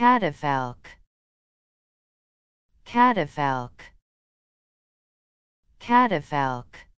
catafalque. Catafalque. Catafalque.